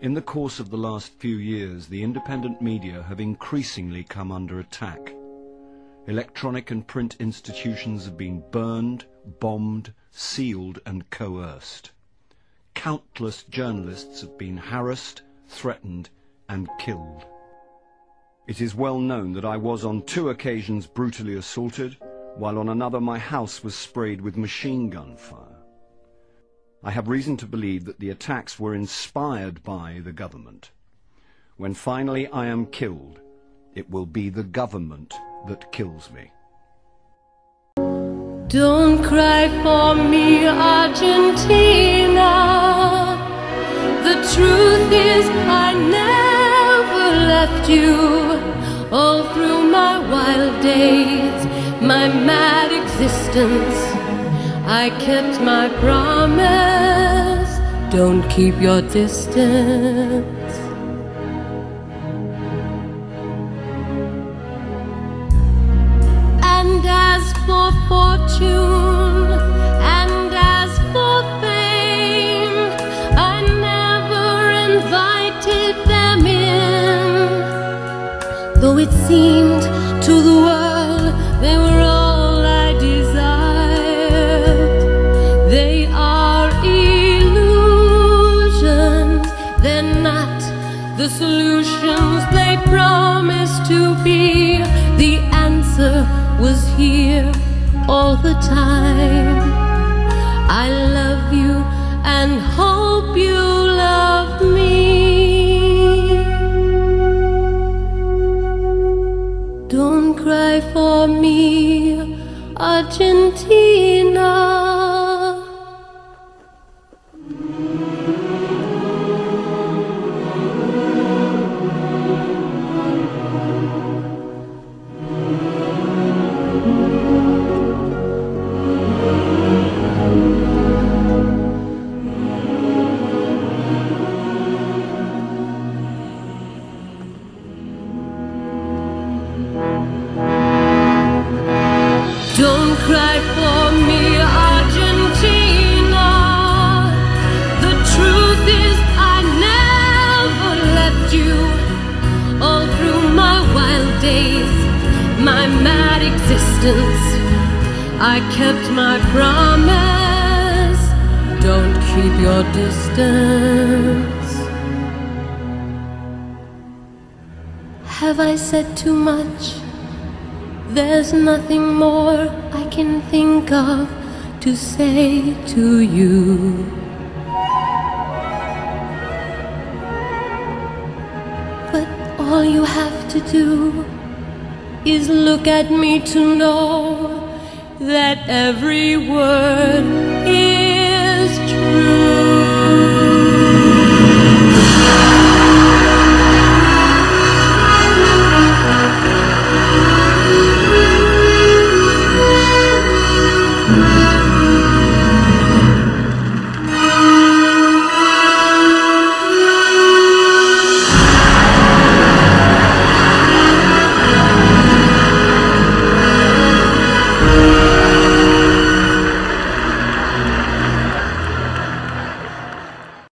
In the course of the last few years, the independent media have increasingly come under attack. Electronic and print institutions have been burned, bombed, sealed and coerced. Countless journalists have been harassed, threatened and killed. It is well known that I was on two occasions brutally assaulted, while on another my house was sprayed with machine gun fire. I have reason to believe that the attacks were inspired by the government. When finally I am killed, it will be the government that kills me. Don't cry for me, Argentina. The truth is, I never left you. All through my wild days, my mad existence, I kept my promise. Don't keep your distance. And as for fortune and as for fame, I never invited them in. Though it seemed to the world they were all the solutions they promised to be. The answer was here all the time. I love you and hope you love me. Don't cry for me, Argentina. Don't cry for me, Argentina. The truth is, I never left you. All through my wild days, my mad existence, I kept my promise. Don't keep your distance. Have I said too much? There's nothing more I can think of to say to you. But all you have to do is look at me to know that every word is true.